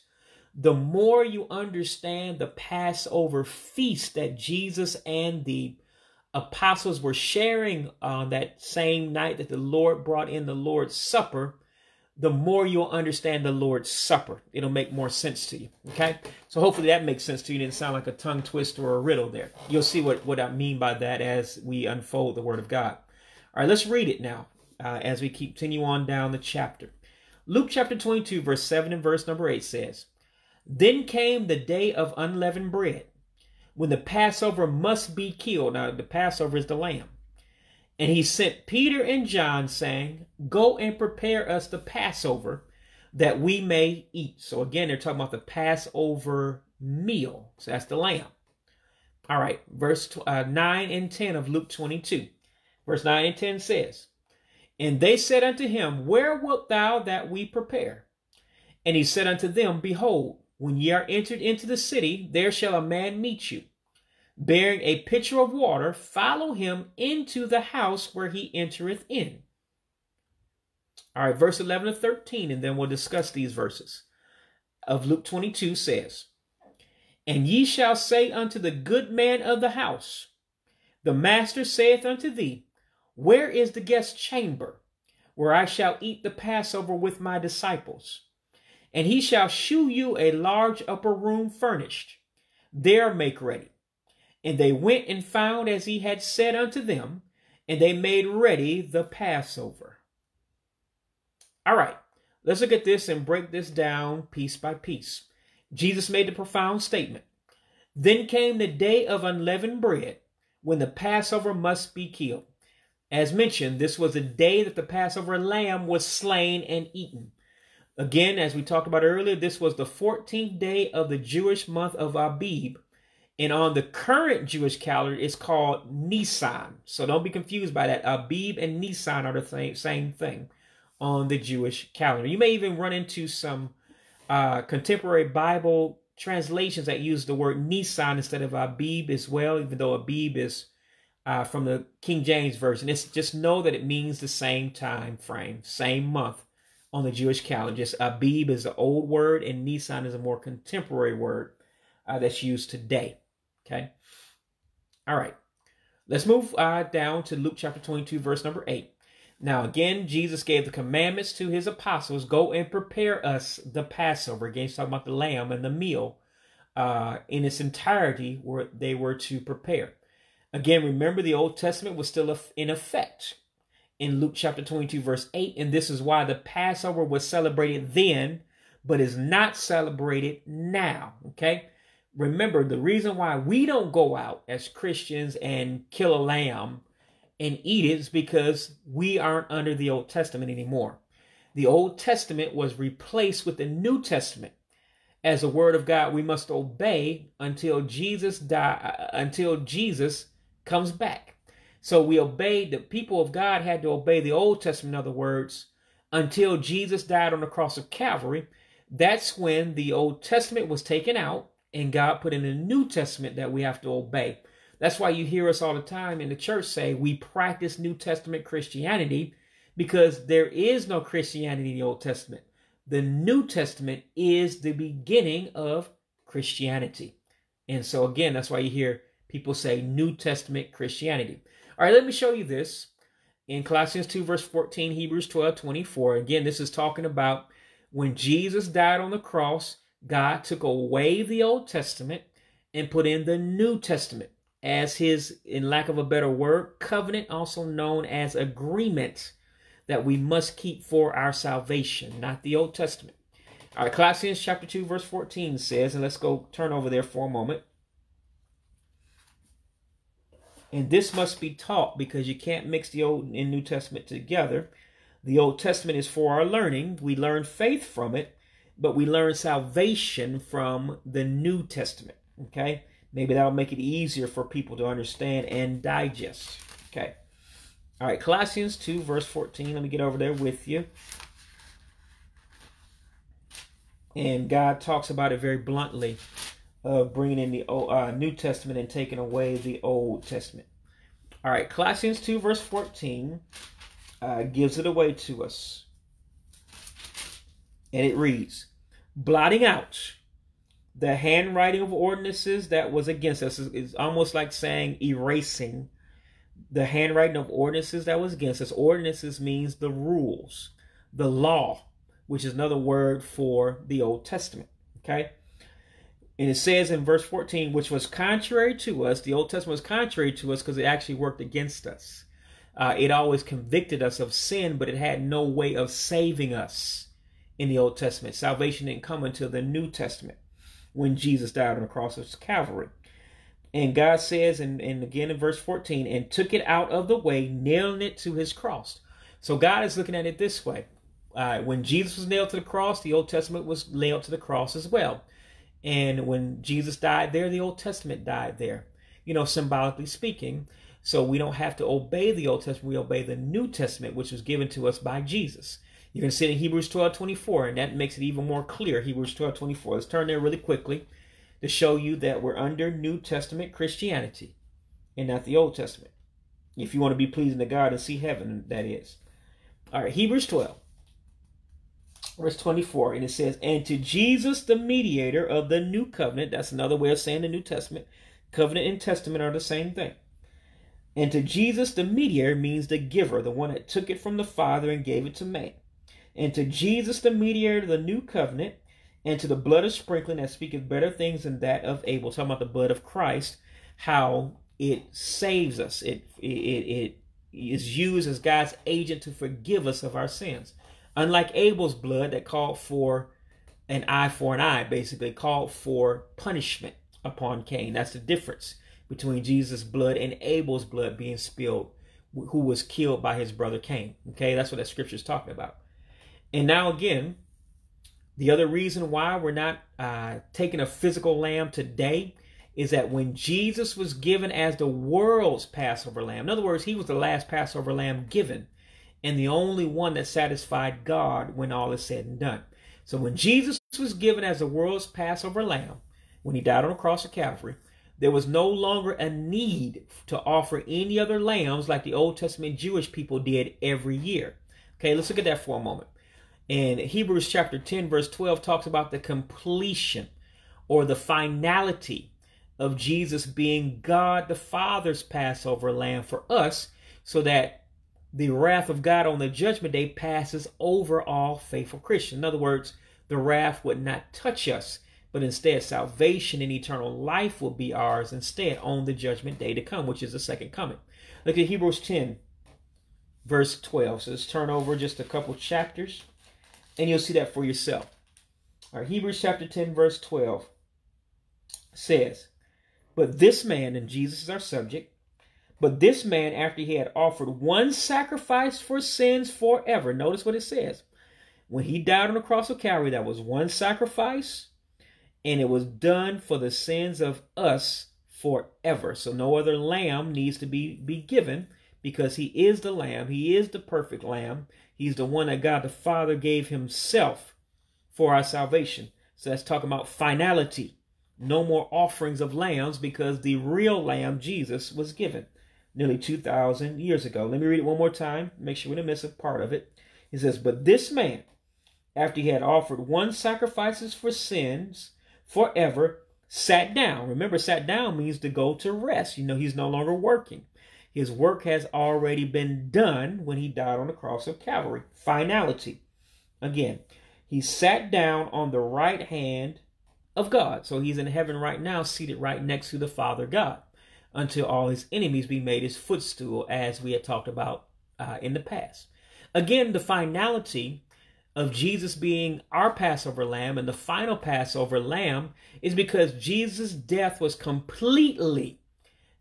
the more you understand the Passover feast that Jesus and the apostles were sharing on that same night that the Lord brought in the Lord's Supper, the more you'll understand the Lord's Supper. It'll make more sense to you. Okay? So hopefully that makes sense to you. It didn't sound like a tongue twister or a riddle there. You'll see what, what I mean by that as we unfold the Word of God. All right, let's read it now uh, as we continue on down the chapter. Luke chapter 22, verse 7 and verse number 8 says, Then came the day of unleavened bread when the Passover must be killed. Now, the Passover is the lamb. And he sent Peter and John, saying, Go and prepare us the Passover that we may eat. So, again, they're talking about the Passover meal. So, that's the lamb. All right, verse uh, 9 and 10 of Luke 22. Verse 9 and 10 says, And they said unto him, Where wilt thou that we prepare? And he said unto them, Behold, when ye are entered into the city, there shall a man meet you, bearing a pitcher of water. Follow him into the house where he entereth in. All right, verse 11 to 13, and then we'll discuss these verses of Luke 22 says, And ye shall say unto the good man of the house, The master saith unto thee, Where is the guest chamber, where I shall eat the Passover with my disciples? And he shall shew you a large upper room furnished. There make ready. And they went and found as he had said unto them, and they made ready the Passover. All right, let's look at this and break this down piece by piece. Jesus made the profound statement Then came the day of unleavened bread, when the Passover must be killed. As mentioned, this was the day that the Passover lamb was slain and eaten. Again, as we talked about earlier, this was the 14th day of the Jewish month of Abib. And on the current Jewish calendar, it's called Nisan. So don't be confused by that. Abib and Nisan are the same, same thing on the Jewish calendar. You may even run into some uh, contemporary Bible translations that use the word Nisan instead of Abib as well, even though Abib is uh, from the King James version. It's just know that it means the same time frame, same month on the Jewish calendar. Just Abib is an old word, and Nisan is a more contemporary word uh, that's used today. Okay. All right. Let's move uh, down to Luke chapter 22, verse number 8. Now, again, Jesus gave the commandments to his apostles go and prepare us the Passover. Again, he's talking about the lamb and the meal uh, in its entirety, where they were to prepare. Again, remember the Old Testament was still in effect in Luke chapter 22, verse 8, and this is why the Passover was celebrated then, but is not celebrated now. Okay? Remember, the reason why we don't go out as Christians and kill a lamb and eat it is because we aren't under the Old Testament anymore. The Old Testament was replaced with the New Testament. As a word of God, we must obey until Jesus die, uh, until Jesus comes back. So we obeyed the people of God had to obey the Old Testament, in other words, until Jesus died on the cross of Calvary. That's when the Old Testament was taken out and God put in the New Testament that we have to obey. That's why you hear us all the time in the church say we practice New Testament Christianity because there is no Christianity in the Old Testament. The New Testament is the beginning of Christianity. And so, again, that's why you hear people say New Testament Christianity. All right, let me show you this in Colossians 2, verse 14, Hebrews 12, 24. Again, this is talking about when Jesus died on the cross, God took away the Old Testament and put in the New Testament as his, in lack of a better word, covenant, also known as agreement that we must keep for our salvation, not the Old Testament. All right, Colossians chapter 2, verse 14 says, and let's go turn over there for a moment. And this must be taught because you can't mix the Old and New Testament together. The Old Testament is for our learning. We learn faith from it, but we learn salvation from the New Testament. Okay? Maybe that'll make it easier for people to understand and digest. Okay. All right, Colossians 2, verse 14. Let me get over there with you. And God talks about it very bluntly of bringing in the uh, New Testament and taking away the Old Testament. All right, Colossians 2, verse 14 uh, gives it away to us. And it reads, blotting out the handwriting of ordinances that was against us is, almost like saying erasing the handwriting of ordinances that was against us. Ordinances means the rules, the law, which is another word for the Old Testament. Okay. And it says in verse 14, which was contrary to us, the Old Testament was contrary to us because it actually worked against us. Uh, it always convicted us of sin, but it had no way of saving us in the Old Testament. Salvation didn't come until the New Testament when Jesus died on the cross of Calvary. And God says, and, and again in verse 14, and took it out of the way, nailing it to his cross. So God is looking at it this way. Uh, when Jesus was nailed to the cross, the Old Testament was nailed to the cross as well. And when Jesus died there, the Old Testament died there, you know, symbolically speaking. So we don't have to obey the Old Testament, we obey the New Testament, which was given to us by Jesus. You can see it in Hebrews 12 24, and that makes it even more clear. Hebrews 12 24. Let's turn there really quickly to show you that we're under New Testament Christianity and not the Old Testament. If you want to be pleasing to God and see heaven, that is. All right, Hebrews 12, verse 24, and it says, And to Jesus, the mediator of the new covenant, that's another way of saying the New Testament, covenant and testament are the same thing. And to Jesus, the mediator means the giver, the one that took it from the Father and gave it to man and to Jesus, the mediator of the new covenant, and to the blood of sprinkling that speaketh better things than that of Abel. Talking about the blood of Christ, how it saves us. It it it is used as God's agent to forgive us of our sins. Unlike Abel's blood that called for an eye for an eye, basically called for punishment upon Cain. That's the difference between Jesus' blood and Abel's blood being spilled, who was killed by his brother Cain. Okay, that's what that scripture is talking about. And now again, the other reason why we're not uh, taking a physical lamb today is that when Jesus was given as the world's Passover lamb, in other words, he was the last Passover lamb given and the only one that satisfied God when all is said and done. So when Jesus was given as the world's Passover lamb, when he died on the cross of Calvary, there was no longer a need to offer any other lambs like the Old Testament Jewish people did every year. Okay, let's look at that for a moment. In Hebrews chapter 10, verse 12, talks about the completion or the finality of Jesus being God the Father's Passover lamb for us, so that the wrath of God on the judgment day passes over all faithful Christians. In other words, the wrath would not touch us, but instead salvation and eternal life will be ours instead on the judgment day to come, which is the second coming. Look at Hebrews 10, verse 12. So let's turn over just a couple chapters, and you'll see that for yourself. All right, Hebrews chapter 10, verse 12 says, But this man, and Jesus is our subject, but this man, after he had offered one sacrifice for sins forever, notice what it says. When he died on the cross of Calvary, that was one sacrifice, and it was done for the sins of us forever. So no other lamb needs to be, be given because he is the lamb. He is the perfect lamb. He's the one that God the Father gave himself for our salvation. So that's talking about finality. No more offerings of lambs because the real lamb, Jesus, was given nearly 2,000 years ago. Let me read it one more time, make sure we don't miss a part of it. He says, But this man, after he had offered one sacrifices for sins forever, sat down. Remember, sat down means to go to rest. You know, he's no longer working. His work has already been done when he died on the cross of Calvary. Finality. Again, he sat down on the right hand of God. So he's in heaven right now, seated right next to the Father God until all his enemies be made his footstool, as we had talked about uh, in the past. Again, the finality of Jesus being our Passover lamb and the final Passover lamb is because Jesus' death was completely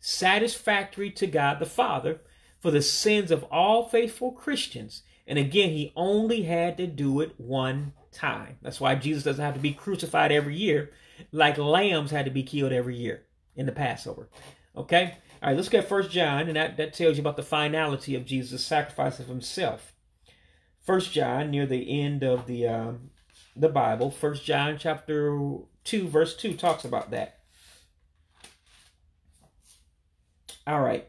satisfactory to God the Father for the sins of all faithful Christians. And again, he only had to do it one time. That's why Jesus doesn't have to be crucified every year, like lambs had to be killed every year in the Passover. Okay? All right, let's get First John, and that, that tells you about the finality of Jesus' sacrifice of himself. First John, near the end of the um, the Bible, First John chapter 2, verse 2 talks about that. All right.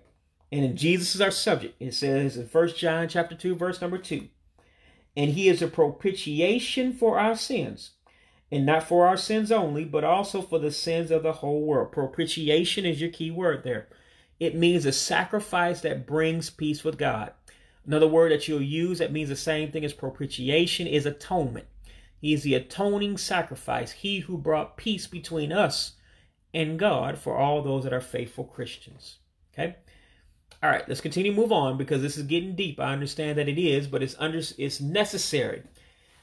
And Jesus is our subject. It says in First John chapter 2, verse number 2. And he is a propitiation for our sins and not for our sins only, but also for the sins of the whole world. Propitiation is your key word there. It means a sacrifice that brings peace with God. Another word that you'll use that means the same thing as propitiation is atonement. He is the atoning sacrifice, he who brought peace between us and God for all those that are faithful Christians. Okay? All right, let's continue move on because this is getting deep. I understand that it is, but it's under it's necessary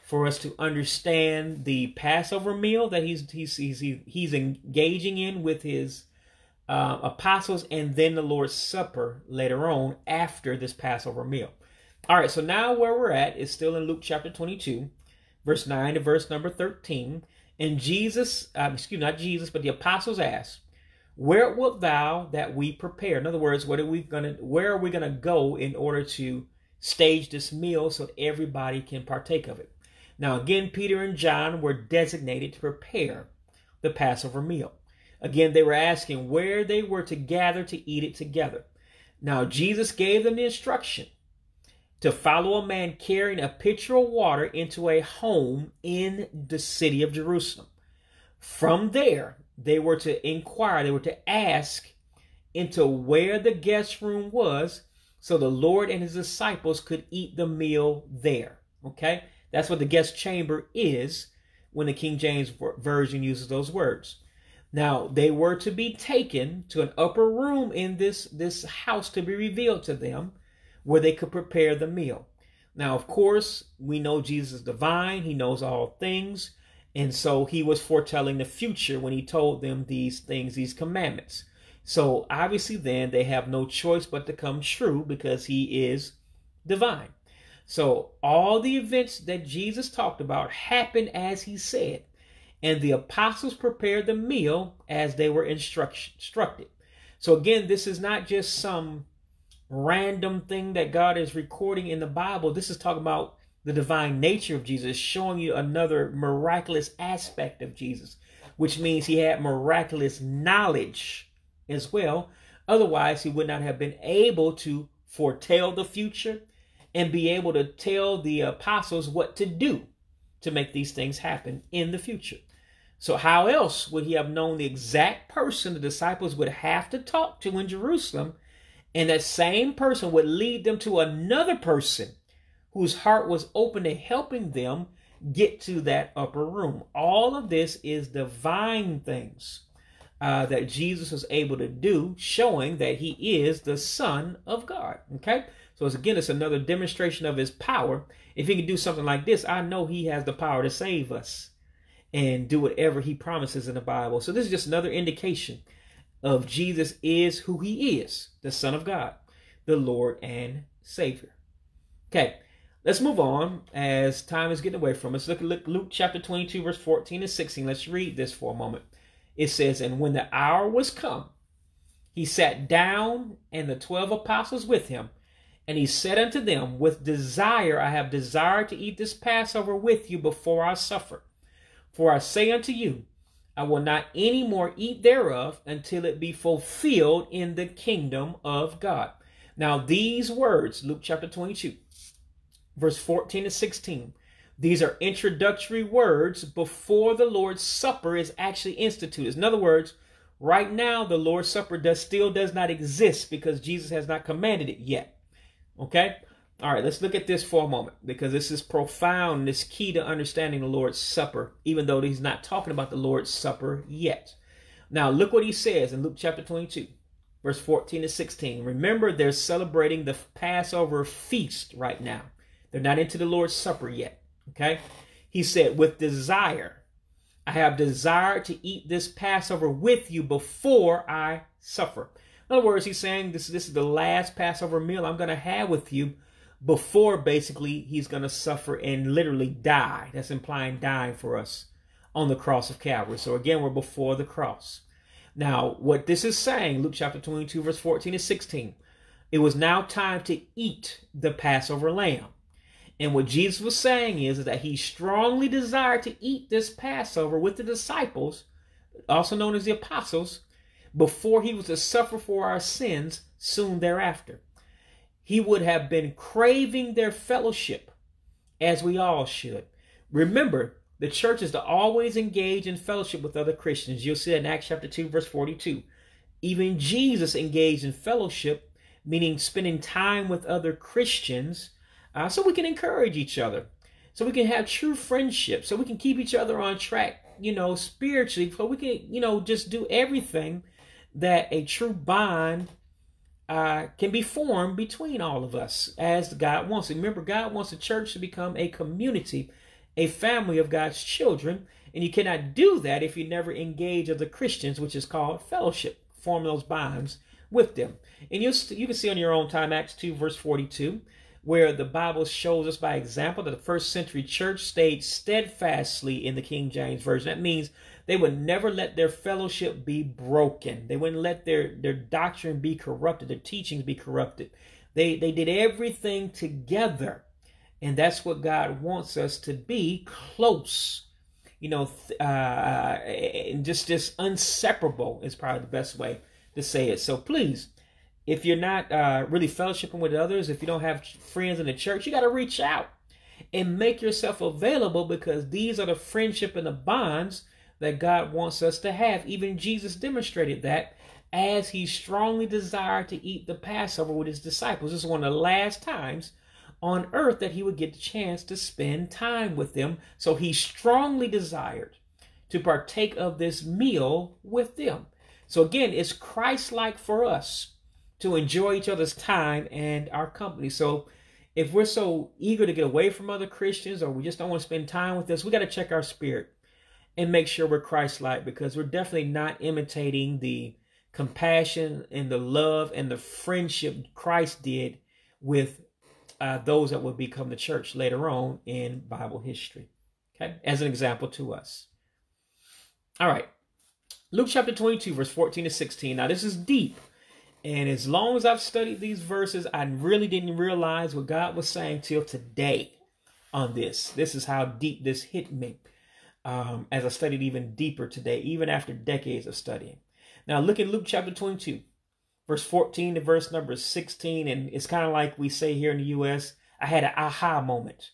for us to understand the Passover meal that he's he's he's, he's engaging in with his uh, apostles, and then the Lord's Supper later on after this Passover meal. All right, so now where we're at is still in Luke chapter 22, verse 9 to verse number 13. And Jesus, uh, excuse me, not Jesus, but the apostles asked, "Where wilt thou that we prepare?" In other words, what are we gonna? Where are we gonna go in order to stage this meal so everybody can partake of it? Now, again, Peter and John were designated to prepare the Passover meal. Again, they were asking where they were to gather to eat it together. Now, Jesus gave them the instruction to follow a man carrying a pitcher of water into a home in the city of Jerusalem. From there, they were to inquire, they were to ask into where the guest room was so the Lord and his disciples could eat the meal there. Okay? That's what the guest chamber is when the King James Version uses those words. Now, they were to be taken to an upper room in this, this house to be revealed to them where they could prepare the meal. Now, of course, we know Jesus is divine, he knows all things, And so he was foretelling the future when he told them these things, these commandments. So obviously, then they have no choice but to come true because he is divine. So all the events that Jesus talked about happened as he said, and the apostles prepared the meal as they were instructed. So again, this is not just some random thing that God is recording in the Bible. This is talking about the divine nature of Jesus, showing you another miraculous aspect of Jesus, which means he had miraculous knowledge as well. Otherwise, he would not have been able to foretell the future and be able to tell the apostles what to do to make these things happen in the future. So, how else would he have known the exact person the disciples would have to talk to in Jerusalem? And that same person would lead them to another person whose heart was open to helping them get to that upper room. All of this is divine things uh, that Jesus was able to do, showing that he is the Son of God. Okay? So it's again, it's another demonstration of his power. If he can do something like this, I know he has the power to save us and do whatever he promises in the Bible. So this is just another indication of Jesus is who he is, the Son of God, the Lord and Savior. Okay, let's move on as time is getting away from us. Look at Luke chapter 22, verse 14 and 16. Let's read this for a moment. It says, And when the hour was come, he sat down and the twelve apostles with him and he said unto them, With desire I have desired to eat this Passover with you before I suffer. For I say unto you, I will not any more eat thereof until it be fulfilled in the kingdom of God. Now, these words, Luke chapter 22, verse 14 to 16, these are introductory words before the Lord's Supper is actually instituted. In other words, right now the Lord's Supper does still does not exist because Jesus has not commanded it yet. Okay? All right, let's look at this for a moment because this is profound. This key to understanding the Lord's Supper, even though he's not talking about the Lord's Supper yet. Now, look what he says in Luke chapter 22, verse 14 to 16. Remember, they're celebrating the Passover feast right now. They're not into the Lord's Supper yet. Okay? He said, With desire, I have desired to eat this Passover with you before I suffer. In other words, he's saying this, this is the last Passover meal I'm going to have with you before basically he's going to suffer and literally die. That's implying dying for us on the cross of Calvary. So again, we're before the cross. Now, what this is saying, Luke chapter 22, verse 14 and 16, it was now time to eat the Passover lamb. And what Jesus was saying is, is that he strongly desired to eat this Passover with the disciples, also known as the apostles, before he was to suffer for our sins soon thereafter. He would have been craving their fellowship, as we all should. Remember, the church is to always engage in fellowship with other Christians. You'll see that in Acts chapter 2, verse 42. Even Jesus engaged in fellowship, meaning spending time with other Christians, uh, so we can encourage each other, so we can have true friendship, so we can keep each other on track, you know, spiritually, so we can, you know, just do everything that a true bond uh, can be formed between all of us as God wants. Remember, God wants the church to become a community, a family of God's children, and you cannot do that if you never engage other Christians, which is called fellowship, form those bonds with them. And you you can see on your own time Acts 2 verse 42 where the Bible shows us by example that the first century church stayed steadfastly in the King James version. That means they would never let their fellowship be broken. They wouldn't let their, their doctrine be corrupted, their teachings be corrupted. They, they did everything together. And that's what God wants us to be close. You know, uh, just just inseparable is probably the best way to say it. So please, if you're not uh, really fellowshipping with others, if you don't have friends in the church, you got to reach out and make yourself available because these are the friendship and the bonds that God wants us to have. Even Jesus demonstrated that as he strongly desired to eat the Passover with his disciples. This is one of the last times on earth that he would get the chance to spend time with them. So he strongly desired to partake of this meal with them. So again, it's Christ like for us to enjoy each other's time and our company. So if we're so eager to get away from other Christians or we just don't want to spend time with us, we got to check our spirit. and make sure we're Christ like because we're definitely not imitating the compassion and the love and the friendship Christ did with uh, those that would become the church later on in Bible history. Okay, as an example to us. All right, Luke chapter 22, verse 14 to 16. Now, this is deep. And as long as I've studied these verses, I really didn't realize what God was saying till today on this. This is how deep this hit me um, as I studied even deeper today, even after decades of studying. Now, look at Luke chapter 22, verse 14 to verse number 16. And it's kind of like we say here in the U.S., I had an aha moment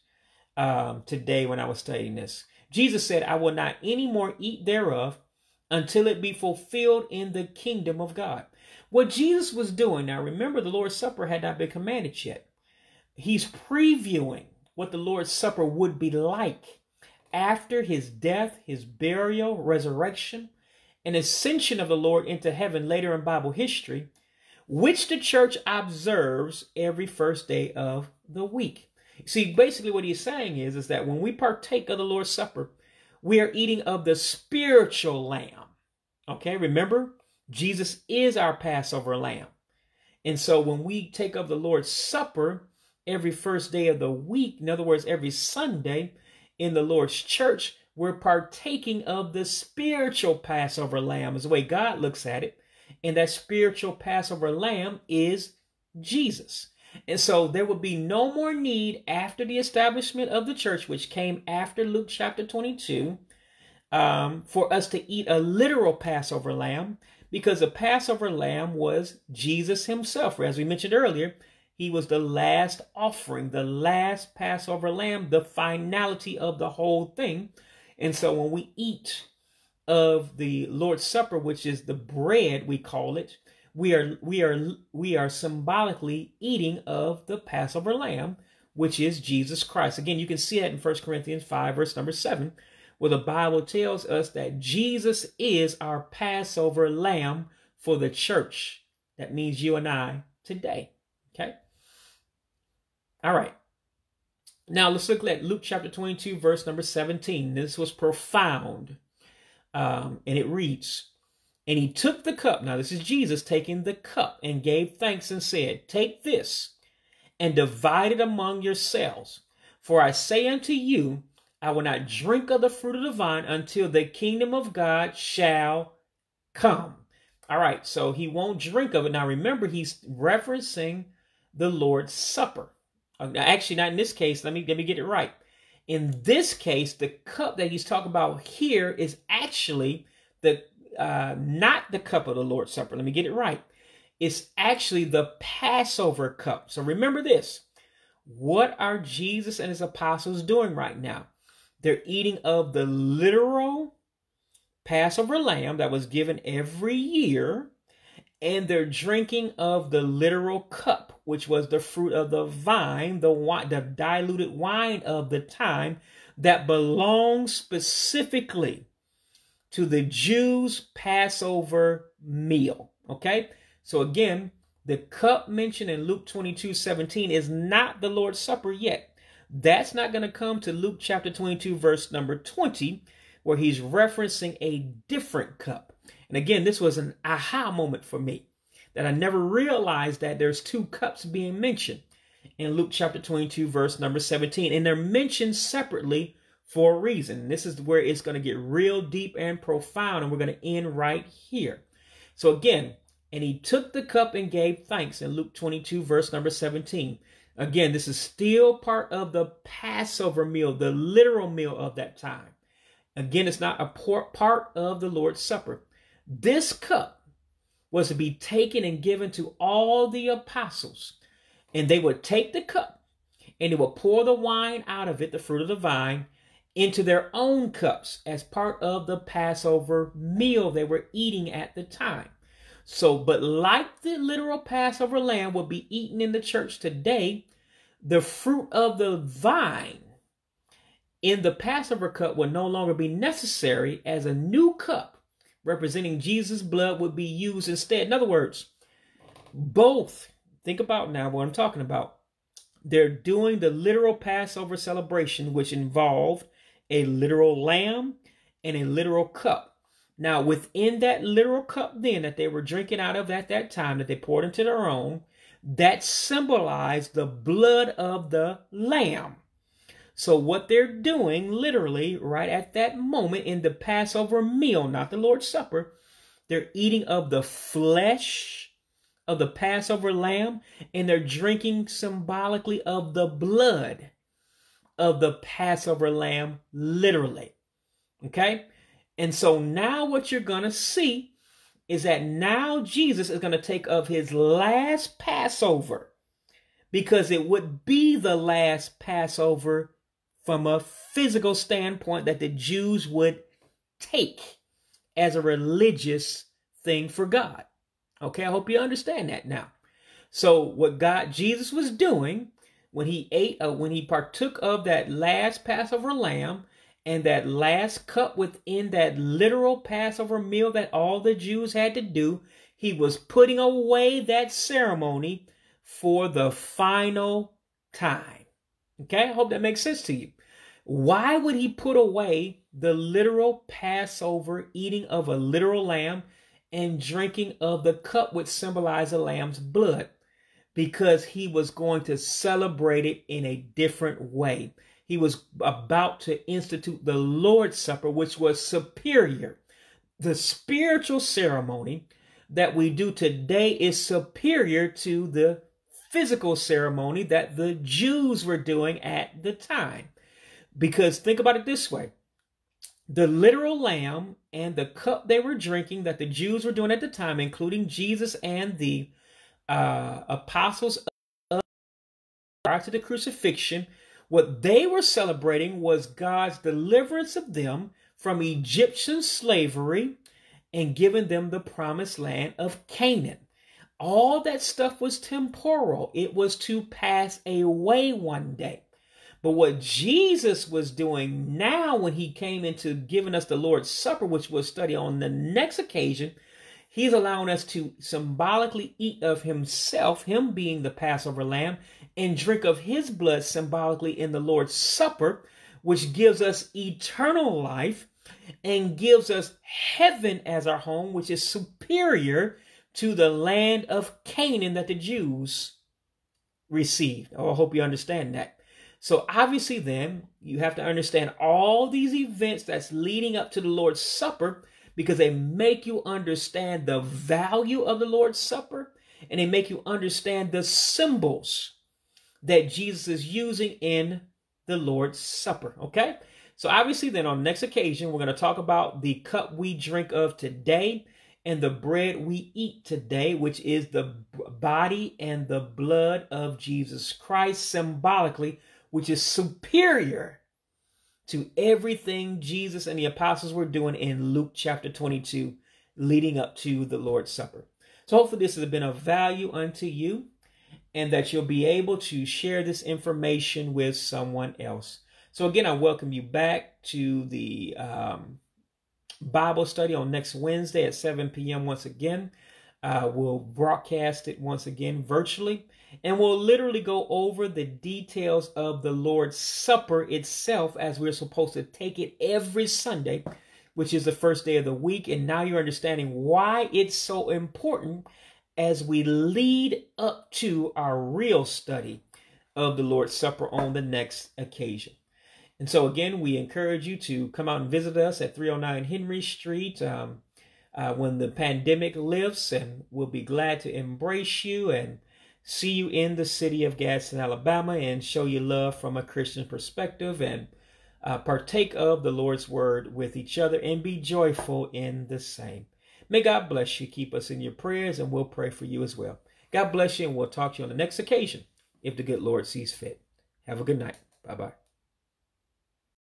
um, today when I was studying this. Jesus said, I will not any more eat thereof until it be fulfilled in the kingdom of God. What Jesus was doing, now remember, the Lord's Supper had not been commanded yet. He's previewing what the Lord's Supper would be like after his death, his burial, resurrection, and ascension of the Lord into heaven later in Bible history, which the church observes every first day of the week. See, basically what he's saying is, is that when we partake of the Lord's Supper, we are eating of the spiritual lamb. Okay, remember, Jesus is our Passover lamb. And so when we take up the Lord's Supper every first day of the week, in other words, every Sunday in the Lord's church, we're partaking of the spiritual Passover lamb, is the way God looks at it. And that spiritual Passover lamb is Jesus. And so there would be no more need after the establishment of the church, which came after Luke chapter 22, um, for us to eat a literal Passover lamb because the Passover lamb was Jesus himself. As we mentioned earlier, he was the last offering, the last Passover lamb, the finality of the whole thing. And so when we eat of the Lord's Supper, which is the bread, we call it, we are we are we are symbolically eating of the Passover lamb, which is Jesus Christ. Again, you can see that in 1 Corinthians 5, verse number 7, where the Bible tells us that Jesus is our Passover lamb for the church. That means you and I today. Okay? All right. Now let's look at Luke chapter 22, verse number 17. This was profound. Um, and it reads, and he took the cup. Now, this is Jesus taking the cup and gave thanks and said, Take this and divide it among yourselves. For I say unto you, I will not drink of the fruit of the vine until the kingdom of God shall come. All right, so he won't drink of it. Now, remember, he's referencing the Lord's Supper. Uh, actually, not in this case. Let me let me get it right. In this case, the cup that he's talking about here is actually the uh, not the cup of the Lord's Supper. Let me get it right. It's actually the Passover cup. So remember this. What are Jesus and his apostles doing right now? They're eating of the literal Passover lamb that was given every year, and they're drinking of the literal cup, which was the fruit of the vine, the wine, the diluted wine of the time that belongs specifically to the Jews' Passover meal. Okay? So again, the cup mentioned in Luke 22 17 is not the Lord's Supper yet. That's not going to come to Luke chapter 22, verse number 20, where he's referencing a different cup. And again, this was an aha moment for me that I never realized that there's two cups being mentioned in Luke chapter 22, verse number 17. And they're mentioned separately for a reason. This is where it's going to get real deep and profound, and we're going to end right here. So again, and he took the cup and gave thanks in Luke 22, verse number 17. Again, this is still part of the Passover meal, the literal meal of that time. Again, it's not a part of the Lord's Supper. This cup was to be taken and given to all the apostles, and they would take the cup and they would pour the wine out of it, the fruit of the vine, into their own cups as part of the Passover meal they were eating at the time. So, but like the literal Passover lamb will be eaten in the church today, the fruit of the vine in the Passover cup will no longer be necessary as a new cup representing Jesus' blood would be used instead. In other words, both, think about now what I'm talking about. They're doing the literal Passover celebration, which involved a literal lamb and a literal cup. Now, within that literal cup, then that they were drinking out of at that time, that they poured into their own, that symbolized the blood of the Lamb. So, what they're doing, literally, right at that moment in the Passover meal, not the Lord's Supper, they're eating of the flesh of the Passover lamb and they're drinking symbolically of the blood of the Passover lamb, literally. Okay? And so now what you're going to see is that now Jesus is going to take of his last Passover because it would be the last Passover from a physical standpoint that the Jews would take as a religious thing for God. Okay, I hope you understand that now. So what God Jesus was doing when he ate uh, when he partook of that last Passover lamb and that last cup within that literal Passover meal that all the Jews had to do, he was putting away that ceremony for the final time. Okay, I hope that makes sense to you. Why would he put away the literal Passover eating of a literal lamb and drinking of the cup which symbolized the lamb's blood? Because he was going to celebrate it in a different way. He was about to institute the Lord's Supper, which was superior. The spiritual ceremony that we do today is superior to the physical ceremony that the Jews were doing at the time. Because think about it this way the literal lamb and the cup they were drinking that the Jews were doing at the time, including Jesus and the uh, apostles prior to the crucifixion, what they were celebrating was God's deliverance of them from Egyptian slavery and giving them the promised land of Canaan. All that stuff was temporal, it was to pass away one day. But what Jesus was doing now when he came into giving us the Lord's Supper, which we'll study on the next occasion, he's allowing us to symbolically eat of himself, him being the Passover lamb, and drink of his blood symbolically in the Lord's Supper, which gives us eternal life and gives us heaven as our home, which is superior to the land of Canaan that the Jews received. Oh, I hope you understand that. So obviously, then you have to understand all these events that's leading up to the Lord's Supper because they make you understand the value of the Lord's Supper and they make you understand the symbols that Jesus is using in the Lord's Supper. Okay? So obviously, then on the next occasion, we're going to talk about the cup we drink of today and the bread we eat today, which is the body and the blood of Jesus Christ symbolically which is superior to everything Jesus and the apostles were doing in Luke chapter 22, leading up to the Lord's Supper. So, hopefully, this has been of value unto you and that you'll be able to share this information with someone else. So, again, I welcome you back to the um, Bible study on next Wednesday at 7 p.m. once again. Uh, we'll broadcast it once again virtually. And we'll literally go over the details of the Lord's Supper itself as we're supposed to take it every Sunday, which is the first day of the week. And now you're understanding why it's so important as we lead up to our real study of the Lord's Supper on the next occasion. And so, again, we encourage you to come out and visit us at 309 Henry Street um, uh, when the pandemic lifts, and we'll be glad to embrace you and see you in the city of Gadsden, Alabama, and show you love from a Christian perspective and uh, partake of the Lord's word with each other and be joyful in the same. May God bless you. Keep us in your prayers, and we'll pray for you as well. God bless you, and we'll talk to you on the next occasion if the good Lord sees fit. Have a good night. Bye bye.